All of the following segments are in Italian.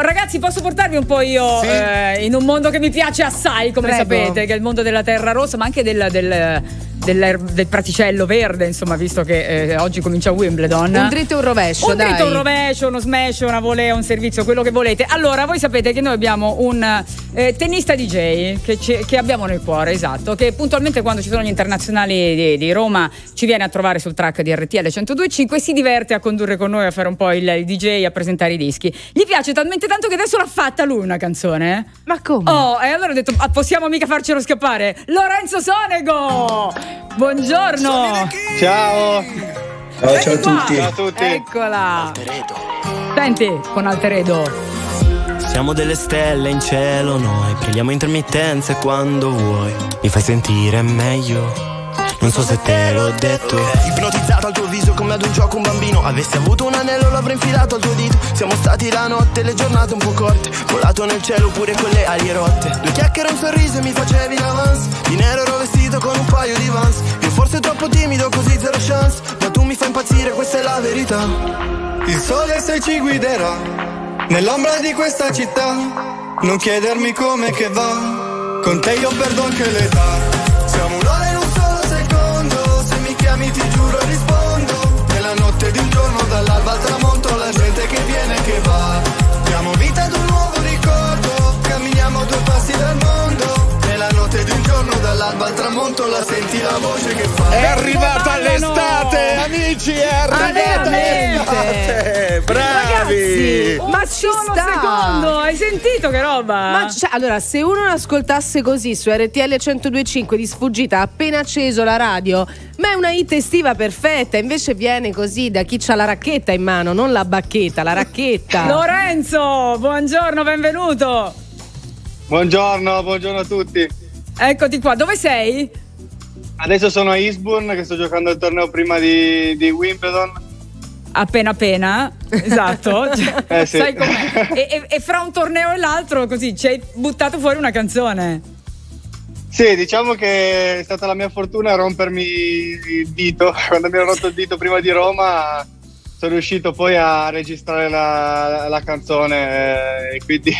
Ragazzi, posso portarvi un po' io Sì. eh, in un mondo che mi piace assai, come Prego. sapete, che è il mondo della terra rossa, ma anche del, del- del- del praticello verde, insomma, visto che eh, oggi comincia Wimbledon. Un dritto e un rovescio, Un dai. dritto, un rovescio, uno smash, una volea, un servizio, quello che volete. Allora, voi sapete che noi abbiamo un eh, tennista DJ che, ci- che abbiamo nel cuore, esatto, che puntualmente quando ci sono gli internazionali di, di Roma ci viene a trovare sul track di RTL 102.5 e si diverte a condurre con noi, a fare un po' il, il DJ, a presentare i dischi. Gli piace talmente tanto che adesso l'ha fatta lui una canzone. eh? Ma come? Oh, e allora ho detto, ah, possiamo mica farcelo scappare? Lorenzo Sonego! Buongiorno! Ciao. Ciao, Vieni ciao a tutti. Ciao a tutti. Eccola! Senti, con Alteredo. Siamo delle stelle in cielo noi Brilliamo a intermittenze quando vuoi Mi fai sentire meglio non so se te l'ho detto. Ipnotizzato al tuo viso come ad un gioco un bambino. Avessi avuto un anello l'avrei infilato al tuo dito. Siamo stati la notte, le giornate un po' corte. Volato nel cielo pure con le ali rotte. Due chiacchiere un sorriso e mi facevi in avance Di nero ero vestito con un paio di vans. Io forse troppo timido così zero chance. Ma tu mi fai impazzire, questa è la verità. Il sole se ci guiderà nell'ombra di questa città. Non chiedermi come che va. Con te io perdo anche l'età. Siamo un'ora giorno dall'alba al tramonto la senti la voce che fa. È arrivata ballano. l'estate, amici, è arrivata l'estate. Bravi. Ragazzi, ma ci sta. secondo, hai sentito che roba? Ma cioè, allora, se uno l'ascoltasse così su RTL 1025 di sfuggita, appena acceso la radio, ma è una hit estiva perfetta. Invece viene così da chi ha la racchetta in mano, non la bacchetta, la racchetta. Lorenzo, buongiorno, benvenuto. Buongiorno, buongiorno a tutti. Eccoti qua, dove sei? Adesso sono a Eastbourne che sto giocando il torneo prima di, di Wimbledon. Appena appena, esatto. Cioè, Eh, sì. Sai com'è? E, e- e fra un torneo e l'altro, così ci hai buttato fuori una canzone. Sì, diciamo che è stata la mia fortuna rompermi il dito. Quando mi ero rotto il dito prima di Roma sono riuscito poi a registrare la, la canzone eh, e quindi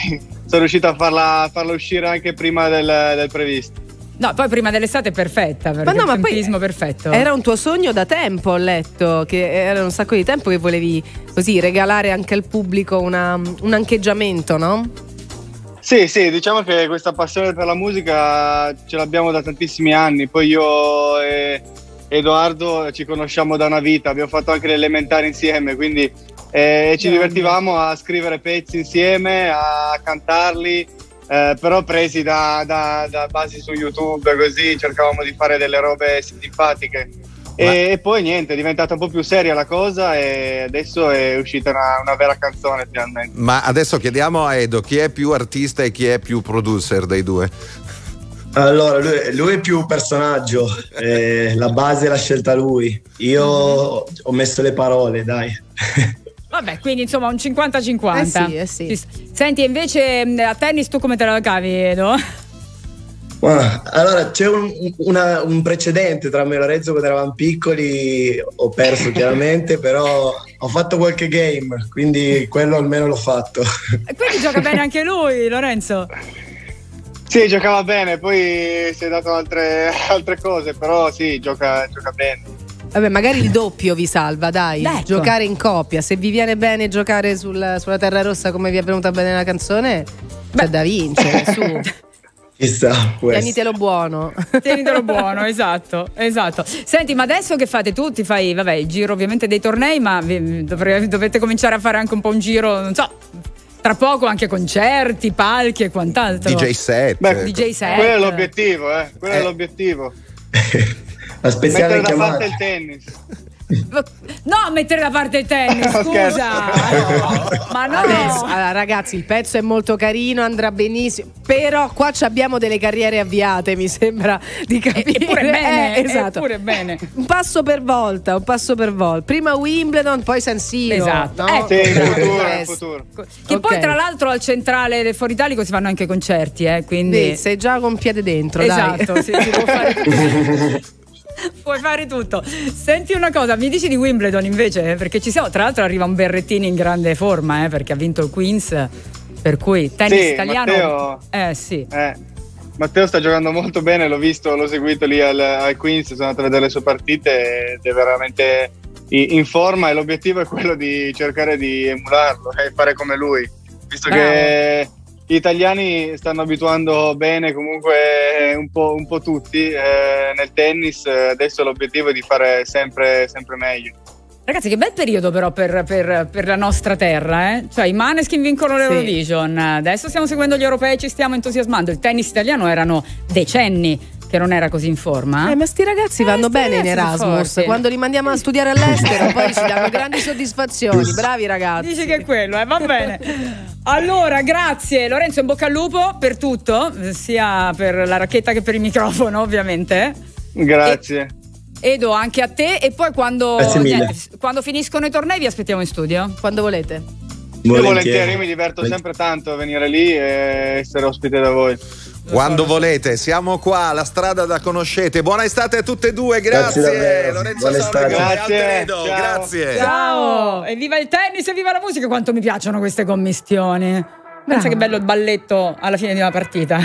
sono riuscito a farla, a farla uscire anche prima del, del previsto. No, poi prima dell'estate è perfetta, Ma no, il ma poi perfetto. Era un tuo sogno da tempo, ho letto, che era un sacco di tempo che volevi così regalare anche al pubblico una- un ancheggiamento, no? Sì, sì, diciamo che questa passione per la musica ce l'abbiamo da tantissimi anni. Poi io e Edoardo ci conosciamo da una vita, abbiamo fatto anche le elementari insieme, quindi eh, ci divertivamo a scrivere pezzi insieme, a cantarli, eh, però presi da, da- da basi su YouTube, così cercavamo di fare delle robe simpatiche. E, e poi niente, è diventata un po' più seria la cosa e adesso è uscita una, una vera canzone finalmente. Ma adesso chiediamo a Edo chi è più artista e chi è più producer dei due. Allora, lui, lui è più personaggio, eh, la base l'ha scelta lui. Io ho messo le parole, dai. Vabbè, quindi insomma un 50-50. Eh sì, eh sì. Senti, invece mh, a tennis tu come te la cavi, Edo? Allora, c'è un, una- un precedente tra me e Lorenzo quando eravamo piccoli, ho perso chiaramente, però ho fatto qualche game, quindi quello almeno l'ho fatto. E quindi gioca bene anche lui, Lorenzo. Sì, giocava bene, poi si è dato altre, altre cose, però sì, gioca, gioca bene. Vabbè, magari il doppio vi salva, dai. Ecco. Giocare in coppia. Se vi viene bene giocare sul- sulla Terra Rossa come vi è venuta bene la canzone, c'è da vincere, su. Chissà. Tienitelo buono. Tienitelo buono, esatto, esatto. Senti, ma adesso che fate tu? Ti fai, vabbè, il giro ovviamente dei tornei, ma vi- dovre- dovete cominciare a fare anche un po' un giro, non so, tra poco anche concerti, palchi e quant'altro. DJ set. Beh, DJ set. Quello è l'obiettivo, eh. Quello Eh. è l'obiettivo. La speciale Mettere da parte chiamata. il tennis. No, mettere da parte il tennis, scusa. Ma no. Adesso, allora, ragazzi, il pezzo è molto carino, andrà benissimo. Però qua ci abbiamo delle carriere avviate, mi sembra di capire. Eppure bene, Eh, esatto. eppure bene. Un passo per volta, un passo per volta. Prima Wimbledon, poi San Siro. Esatto. no? Ecco. Sì, futuro, Eh, futuro. Che Ok. poi tra l'altro al centrale del Fuori Italico si fanno anche concerti, eh, quindi... Vedi, sei già con piede dentro, dai. Esatto, sì, si può fare. Puoi fare tutto. Senti una cosa, mi dici di Wimbledon invece? Perché ci siamo, tra l'altro arriva un Berrettini in grande forma, eh, perché ha vinto il Queens. Per cui tennis Sì, italiano. Matteo- Eh sì. Eh, Matteo sta giocando molto bene, l'ho visto, l'ho seguito lì al, al Queens, sono andato a vedere le sue partite ed è veramente in forma e l'obiettivo è quello di cercare di emularlo e fare come lui, visto che gli italiani stanno abituando bene comunque un po', un po' tutti eh, nel tennis, eh, adesso l'obiettivo è di fare sempre, sempre meglio. Ragazzi, che bel periodo però per, per- per la nostra terra, eh? Cioè, i Maneskin vincono l'Eurovision, adesso stiamo seguendo gli europei e ci stiamo entusiasmando. Il tennis italiano erano decenni che non era così in forma. Eh, ma sti ragazzi vanno sti bene in ragazzi sono Erasmus. Quando li mandiamo a studiare all'estero, poi ci danno grandi soddisfazioni. Bravi ragazzi. Dici che è quello, eh? va bene. Allora, grazie Lorenzo, in bocca al lupo per tutto, sia per la racchetta che per il microfono, ovviamente. Grazie. Edo, anche a te. E poi quando, niente, quando finiscono i tornei vi aspettiamo in studio. Quando volete. Io volentieri, io mi diverto sempre tanto a venire lì e essere ospite da voi. Quando volete, siamo qua, la strada la conoscete. Buona estate a tutte e due, grazie. Grazie. Lorenzo Buona Sordi estate. e Grazie, ciao. grazie. Ciao! E viva il tennis e viva la musica! Quanto mi piacciono queste commistioni. Pensa che bello il balletto alla fine di una partita.